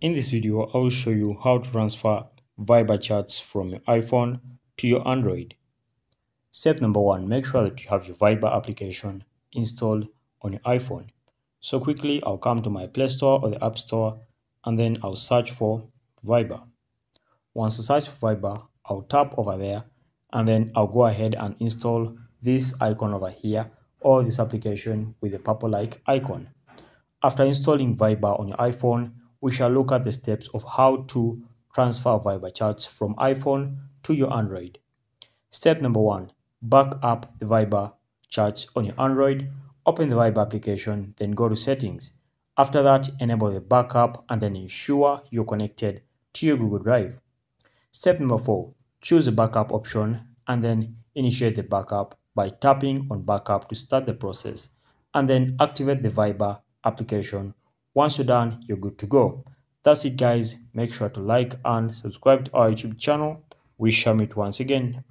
In this video, I will show you how to transfer Viber chats from your iPhone to your Android. Step number one, make sure that you have your Viber application installed on your iPhone. So quickly, I'll come to my Play Store or the App Store and then I'll search for Viber. Once I search for Viber, I'll tap over there and then I'll go ahead and install this icon over here or this application with the purple like icon. After installing Viber on your iPhone, we shall look at the steps of how to transfer Viber chats from iPhone to your Android. Step number one, back up the Viber chats on your Android. Open the Viber application, then go to settings. After that, enable the backup and then ensure you're connected to your Google Drive. Step number four, choose the backup option and then initiate the backup by tapping on backup to start the process and then activate the Viber application. Once you're done, you're good to go. That's it guys. Make sure to like and subscribe to our YouTube channel. We shall meet once again.